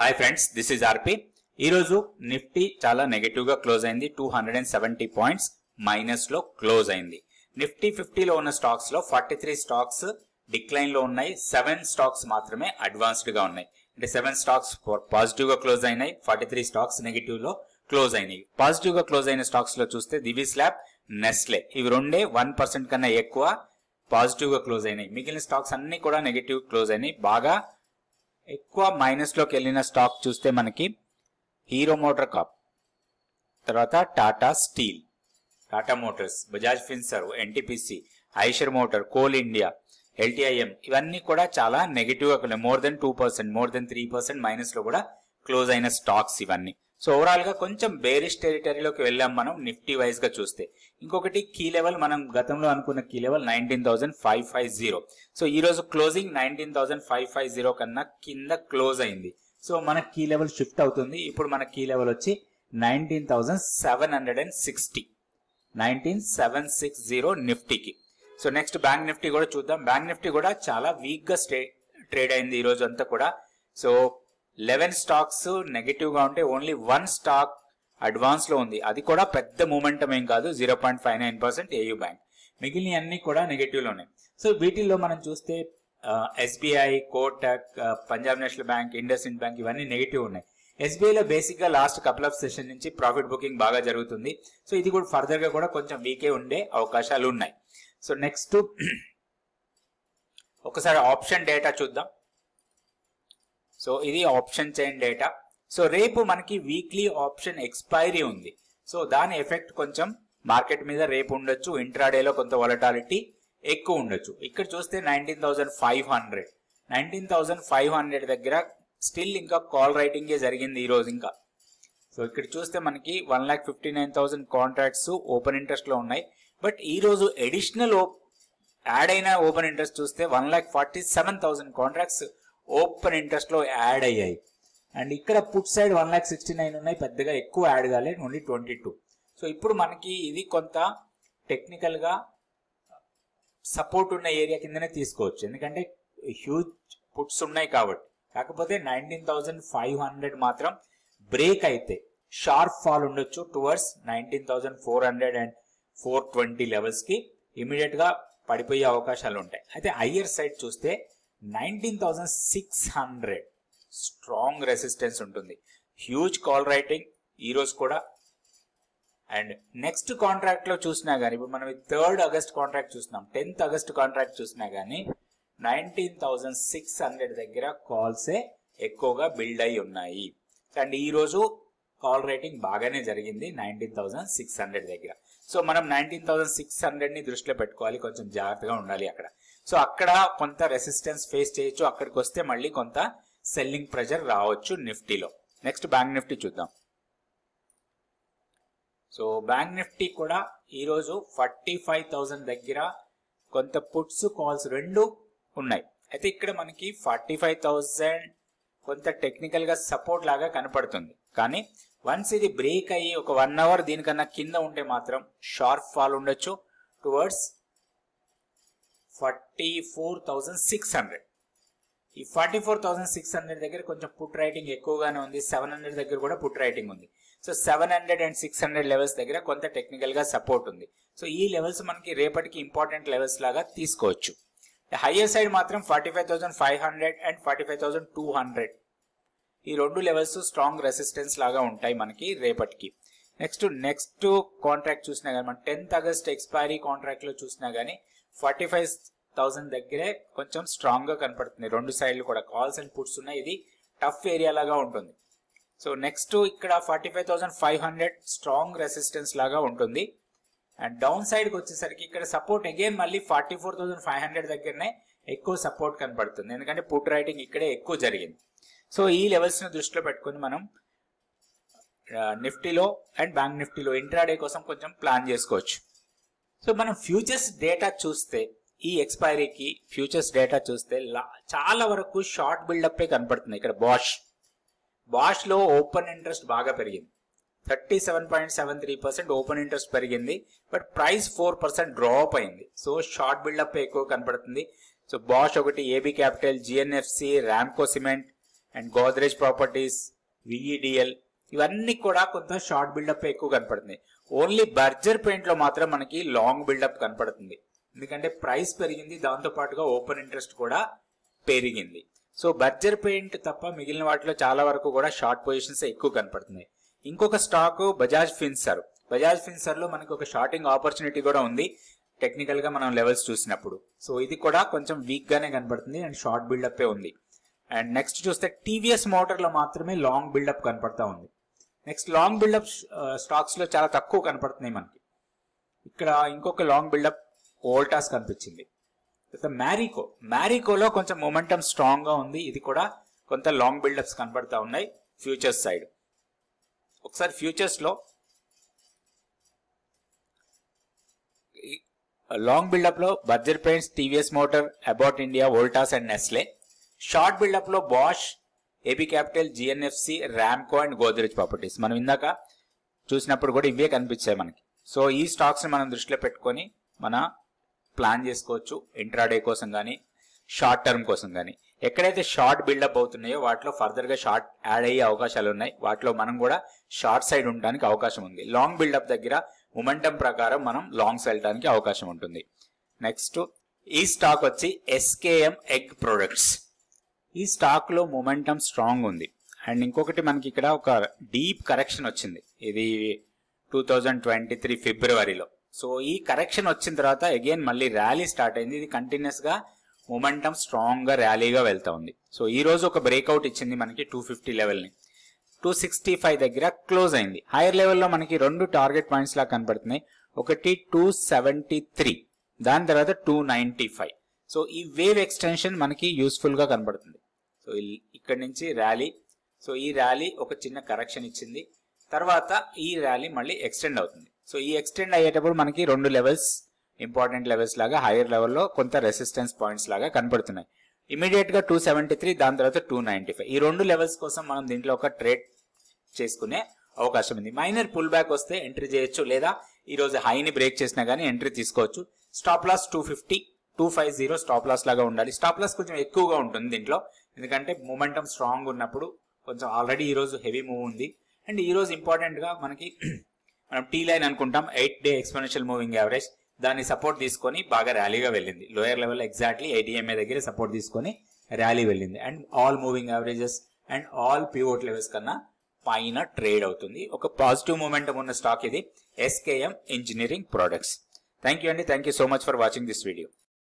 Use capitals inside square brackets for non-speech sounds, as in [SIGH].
Hi friends this is R ఈరోజు Nifty చాలా నెగటివ్గా క్లోజ్ అయింది. Two hundred and seventy points మైనస్లో close అయింది. నిఫ్టీ ఫిఫ్టీలో ఉన్న స్టాక్స్లో ఫార్టీ త్రీ స్టాక్స్ డిక్లైన్లో ఉన్నాయి. సెవెన్ స్టాక్స్ మాత్రమే అడ్వాన్స్డ్గా ఉన్నాయి. అంటే సెవెన్ స్టాక్స్ పాజిటివ్గా క్లోజ్ అయినాయి. ఫార్టీ త్రీ స్టాక్స్ నెగిటివ్లో క్లోజ్ అయినాయి. పాజిటివ్గా క్లోజ్ అయిన స్టాక్స్లో చూస్తే దివి స్లాబ్ నెస్లే ఇవి రెండే వన్ పర్సెంట్ కన్నా ఎక్కువ పాజిటివ్గా క్లోజ్ అయినాయి. మిగిలిన స్టాక్స్ అన్ని కూడా నెగిటివ్ క్లోజ్ అయినాయి. బాగా ఎక్కువ మైనస్లోకి వెళ్ళిన స్టాక్ చూస్తే మనకి హీరో మోటార్ కాప్ తర్వాత Tata steel Tata Motors Bajaj Finserv NTPC Eicher Motor Coal India LTIM ఇవన్నీ కూడా చాలా నెగిటివ్గా more than two percent more than three percent మైనస్లో కూడా క్లోజ్ అయిన స్టాక్స్ ఇవన్నీ. సో ఓవరాల్గా కొంచెం బేరిష్ టెరిటరీలోకి వెళ్ళాం మనం నిఫ్టీ వైజ్గా చూస్తే. ఇంకొకటి కీ లెవెల్ మనం గతంలో అనుకున్న key level nineteen thousand five five zero so ఈ రోజు closing nineteen thousand five five zero కన్నా కింద క్లోజ్ అయింది. సో మన కీ లెవెల్ షిఫ్ట్ అవుతుంది. ఇప్పుడు మన కీ లెవెల్ వచ్చి nineteen thousand seven hundred and sixty nineteen seven six zero నిఫ్టీకి so next bank Nifty కూడా చూద్దాం. బ్యాంక్ నిఫ్టీ కూడా చాలా వీక్గా స్టే ట్రేడ్ అయింది ఈ రోజు అంతా కూడా. సో లెవెన్ స్టాక్స్ నెగటివ్గా ఉంటే ఓన్లీ వన్ స్టాక్ అడ్వాన్స్లో ఉంది. అది కూడా పెద్ద మూమెంటం ఏం కాదు. Zero point five nine percent AU bank. మిగిలిన అన్ని కూడా నెగటివ్లో ఉన్నాయి. సో వీటిల్లో మనం చూస్తే SBI Kotak Punjab National Bank IndusInd Bank ఇవన్నీ నెగిటివ్ ఉన్నాయి. ఎస్బీఐ లో బేసిక్గా లాస్ట్ కపుల్ ఆఫ్ సెషన్ నుంచి ప్రాఫిట్ బుకింగ్ బాగా జరుగుతుంది. సో ఇది కూడా ఫర్దర్గా కూడా కొంచెం వీకే ఉండే అవకాశాలు ఉన్నాయి. సో నెక్స్ట్ [CLEARS THROAT] ఒకసారి ఆప్షన్ డేటా చూద్దాం. సో ఇది ఆప్షన్ చైన్ డేటా సో రేపు మనకి వీక్లీ ఆప్షన్ ఎక్స్పైరీ ఉంది. సో దాని ఎఫెక్ట్ కొంచెం మార్కెట్ మీద రేపు ఉండొచ్చు ఇంట్రాడేలో కొంత వలటాలిటీ ఎక్కువ ఉండొచ్చు. ఇక్కడ చూస్తే nineteen thousand five hundred nineteen thousand five hundred దగ్గర స్టిల్ ఇంకా కాల్ రైటింగే జరిగింది ఈ రోజు ఇంకా. సో ఇక్కడ చూస్తే మనకి one lakh fifty nine thousand contracts open ఇంట్రెస్ట్లో ఉన్నాయి. బట్ ఈ రోజు ఎడిషనల్ యాడ్ అయిన ఓపెన్ ఇంట్రెస్ట్ చూస్తే one lakh forty seven thousand contracts open ఇంట్రెస్ట్లో add అయ్యాయి. అండ్ ఇక్కడ put side one lakh sixty nine ఉన్నాయి పెద్దగా ఎక్కువ యాడ్ కాలేదు ఓన్లీ ట్వంటీ టూ. సో ఇప్పుడు మనకి ఇది కొంత టెక్నికల్గా సపోర్ట్ ఉన్న ఏరియా కిందనే తీసుకోవచ్చు. ఎందుకంటే హ్యూజ్ పుట్స్ ఉన్నాయి కాబట్టి. కాకపోతే నైన్టీన్ థౌజండ్ ఫైవ్ హండ్రెడ్ మాత్రం బ్రేక్ అయితే షార్ప్ ఫాల్ ఉండొచ్చు towards nineteen thousand four hundred and four twenty లెవెల్స్కి ఇమీడియట్గా పడిపోయే అవకాశాలు ఉంటాయి. అయితే హయ్యర్ సైడ్ చూస్తే nineteen thousand six hundred strong resistance ఉంటుంది. హ్యూజ్ కాల్ రైటింగ్ ఈ రోజు కూడా. అండ్ నెక్స్ట్ కాంట్రాక్ట్లో చూసినా గానీ ఇప్పుడు మనం థర్డ్ ఆగస్ట్ కాంట్రాక్ట్ చూస్తున్నాం టెన్త్ ఆగస్ట్ కాంట్రాక్ట్ చూసినా గానీ నైన్టీన్ థౌజండ్ సిక్స్ హండ్రెడ్ దగ్గర కాల్సే ఎక్కువగా బిల్డ్ అయి ఉన్నాయి. అండ్ ఈ రోజు కాల్ రేటింగ్ బాగానే జరిగింది నైన్టీన్ థౌసండ్ సిక్స్ హండ్రెడ్ దగ్గర. సో మనం నైన్టీన్ థౌసండ్ సిక్స్ హండ్రెడ్ని దృష్టిలో పెట్టుకోవాలి కొంచెం జాగ్రత్తగా ఉండాలి అక్కడ. సో అక్కడ కొంత రెసిస్టెన్స్ ఫేస్ చేయొచ్చు. అక్కడికి వస్తే మళ్ళీ కొంత సెల్లింగ్ ప్రెషర్ రావచ్చు నిఫ్టీలో. నెక్స్ట్ బ్యాంక్ నిఫ్టీ చూద్దాం. సో బ్యాంక్ నిఫ్టీ కూడా ఈరోజు ఫార్టీ ఫైవ్ థౌజండ్ దగ్గర కొంత పుట్స్ కాల్స్ రెండు ఉన్నాయి. అయితే ఇక్కడ మనకి ఫార్టీ ఫైవ్ థౌసండ్ కొంత టెక్నికల్గా సపోర్ట్ లాగా కనపడుతుంది. కానీ వన్స్ ఇది బ్రేక్ అయ్యి ఒక వన్ అవర్ దీనికన్నా కింద ఉంటే మాత్రం షార్ప్ ఫాల్ ఉండొచ్చు. Towards forty four thousand six hundred. ఈ forty four thousand six hundred దగ్గర కొంచెం పుట్ రైటింగ్ ఎక్కువగానే ఉంది. సెవెన్ హండ్రెడ్ దగ్గర కూడా పుట్ రైటింగ్ ఉంది. So seven hundred and six hundred levels దగ్గర కొంత టెక్నికల్గా సపోర్ట్ ఉంది. సో ఈ లెవెల్స్ మనకి రేపటికి ఇంపార్టెంట్ లెవెల్స్ లాగా తీసుకోవచ్చు. హయ్యర్ సైడ్ మాత్రం forty five thousand five hundred and forty five thousand two hundred. ఈ రెండు లెవెల్స్ స్ట్రాంగ్ రెసిస్టెన్స్ లాగా ఉంటాయి మనకి రేపటికి. నెక్స్ట్ నెక్స్ట్ కాంట్రాక్ట్ చూసినా కానీ మన టెన్త్ ఆగస్ట్ ఎక్స్పైరీ కాంట్రాక్ట్లో చూసినా గానీ ఫార్టీ ఫైవ్ థౌసండ్ దగ్గరే కొంచెం స్ట్రాంగ్గా కనపడుతుంది. రెండు సైడ్లు కూడా కాల్స్ అండ్ పుట్స్ ఉన్నాయి. ఇది టఫ్ ఏరియా లాగా ఉంటుంది. సో నెక్స్ట్ ఇక్కడ forty five thousand five hundred strong resistance లాగా ఉంటుంది. అండ్ డౌన్ సైడ్కి వచ్చేసరికి ఇక్కడ సపోర్ట్ అగైన్ మళ్ళీ forty four thousand five hundred దగ్గరనే ఎక్కువ సపోర్ట్ కనపడుతుంది. ఎందుకంటే పుట్ రైటింగ్ ఇక్కడే ఎక్కువ జరిగింది. సో ఈ లెవెల్స్ని దృష్టిలో పెట్టుకుని మనం నిఫ్టీలో అండ్ బ్యాంక్ నిఫ్టీలో ఇంట్రాడే కోసం కొంచెం ప్లాన్ చేసుకోవచ్చు. సో మనం ఫ్యూచర్స్ డేటా చూస్తే ఈ ఎక్స్పైరీకి ఫ్యూచర్స్ డేటా చూస్తే చాలా వరకు షార్ట్ బిల్డప్ కనపడుతుంది ఇక్కడ బాష్ బాష్లో ఓపెన్ ఇంట్రెస్ట్ బాగా పెరిగింది. Thirty seven point seven three percent open interest పెరిగింది. But price four percent drop అయింది. సో షార్ట్ బిల్డప్ ఎక్కువ కనపడుతుంది. సో బాష్ ఒకటి AB capital GNFC Ramco cement and Godrej properties VEDL ఇవన్నీ కూడా కొంత షార్ట్ బిల్డప్ ఎక్కువ కనపడుతుంది ఓన్లీ బర్జర్ పెయింట్లో మాత్రం మనకి లాంగ్ బిల్డప్ కనపడుతుంది. ఎందుకంటే ప్రైస్ పెరిగింది దాంతో పాటుగా ఓపెన్ ఇంట్రెస్ట్ కూడా పెరిగింది. సో బర్జర్ పెయింట్ తప్ప మిగిలిన వాటిలో చాలా వరకు కూడా షార్ట్ పొజిషన్స్ ఎక్కువ కనపడుతున్నాయి. ఇంకొక స్టాక్ బజాజ్ ఫిన్సర్. బజాజ్ ఫిన్సర్లో మనకి ఒక షార్టింగ్ ఆపర్చునిటీ కూడా ఉంది టెక్నికల్గా మనం లెవెల్స్ చూసినప్పుడు. సో ఇది కూడా కొంచెం వీక్ గానే కనపడుతుంది అండ్ షార్ట్ బిల్డప్ ఉంది. అండ్ నెక్స్ట్ చూస్తే టీవీఎస్ మోటార్లో మాత్రమే లాంగ్ బిల్డప్ కనపడతా ఉంది. నెక్స్ట్ లాంగ్ బిల్డప్ స్టాక్స్లో చాలా తక్కువ కనపడుతున్నాయి మనకి. ఇక్కడ ఇంకొక లాంగ్ బిల్డప్ ఓల్టాస్ కనిపించింది. మ్యారికో మ్యారికోలో కొంచెం మొమెంటం స్ట్రాంగ్గా ఉంది. ఇది కూడా కొంత లాంగ్ బిల్డప్స్ కనపడతా ఉన్నాయి. ఫ్యూచర్స్ సైడ్ ఒకసారి ఫ్యూచర్స్లో లాంగ్ బిల్డప్ uh, లో Berger paints TVS motor about India Voltas and Nestle short బిల్డప్లో Bosch AP capital GNFC Ramco and Godrej properties మనం ఇందాక చూసినప్పుడు కూడా ఇవే కనిపించాయి మనకి. సో ఈ స్టాక్స్ మనం దృష్టిలో పెట్టుకొని మన ప్లాన్ చేసుకోవచ్చు ఇంట్రాడే కోసం కానీ షార్ట్ టర్మ్ కోసం కానీ ఎక్కడైతే షార్ట్ బిల్డప్ అవుతున్నాయో వాటిలో ఫర్దర్గా షార్ట్ యాడ్ అయ్యే అవకాశాలు ఉన్నాయి. వాటిలో మనం కూడా షార్ట్ సైడ్ ఉండడానికి అవకాశం ఉంది. లాంగ్ బిల్డప్ దగ్గర మొమెంటం ప్రకారం మనం లాంగ్స్ వెళ్ళడానికి అవకాశం ఉంటుంది. నెక్స్ట్ ఈ స్టాక్ వచ్చి ఎస్కేఎం ఎగ్ ప్రొడక్ట్స్ ఈ స్టాక్లో మొమెంటం స్ట్రాంగ్ ఉంది. అండ్ ఇంకొకటి మనకి ఇక్కడ ఒక డీప్ కరెక్షన్ వచ్చింది. ఇది టూ థౌజండ్ ట్వంటీ త్రీ ఫిబ్రవరిలో. సో ఈ కరెక్షన్ వచ్చిన తర్వాత అగైన్ మళ్ళీ ర్యాలీ స్టార్ట్ అయింది. ఇది కంటిన్యూస్గా మొమెంటం స్ట్రాంగ్గా ర్యాలీగా వెళ్తా ఉంది. సో ఈ రోజు ఒక బ్రేక్అవుట్ ఇచ్చింది మనకి టూ ఫిఫ్టీ లెవెల్ని టూ సిక్స్టీ ఫైవ్ దగ్గర క్లోజ్ అయింది. హైయర్ లెవెల్లో మనకి రెండు టార్గెట్ పాయింట్స్ లా కనబడుతున్నాయి. ఒకటి టూ సెవెంటీ త్రీ దాని తర్వాత టూ నైన్టీ ఫైవ్. సో ఈ వేవ్ ఎక్స్టెన్షన్ మనకి యూస్ఫుల్గా కనబడుతుంది. సో ఇక్కడ నుంచి ర్యాలీ. సో ఈ ర్యాలీ ఒక చిన్న కరెక్షన్ ఇచ్చింది. తర్వాత ఈ ర్యాలీ మళ్ళీ ఎక్స్టెండ్ అవుతుంది. సో ఈ ఎక్స్టెండ్ అయ్యేటప్పుడు మనకి రెండు లెవెల్స్ ఇంపార్టెంట్ లెవెల్స్ లాగా హైయర్ లెవెల్లో కొంత రెసిస్టెన్స్ పాయింట్స్ లాగా కనపడుతున్నాయి. ఇమీడియట్గా టూ సెవెంటీ త్రీ దాని తర్వాత టూ నైన్టీ ఫైవ్. ఈ రెండు లెవెల్స్ కోసం మనం దీంట్లో ఒక ట్రేడ్ చేసుకునే అవకాశం ఉంది. మైనర్ పుల్ బ్యాక్ వస్తే ఎంట్రీ చేయొచ్చు లేదా ఈ రోజు హైని బ్రేక్ చేసినా గానీ ఎంట్రీ తీసుకోవచ్చు. Stop loss two fifty two five zero stop loss లాగా ఉండాలి. స్టాప్ లాస్ కొంచెం ఎక్కువగా ఉంటుంది దీంట్లో. ఎందుకంటే మూమెంటం స్ట్రాంగ్ ఉన్నప్పుడు కొంచెం ఆల్రెడీ ఈరోజు హెవీ మూవ్ ఉంది. అండ్ ఈరోజు ఇంపార్టెంట్గా మనకి [CLEARS THROAT] మనం టీ లైన్ అనుకుంటాం eight day exponential moving average దాన్ని సపోర్ట్ తీసుకొని బాగా ర్యాలీగా వెళ్ళింది. Lower level exactly eight EMA దగ్గర సపోర్ట్ తీసుకొని ర్యాలీ వెళ్ళింది. And all moving averages and all pivot levels కన్నా పైన ట్రేడ్ అవుతుంది. ఒక పాజిటివ్ మూమెంటం ఉన్న స్టాక్ ఇది SKM engineering products thank you అండి. Thank you so much for watching this video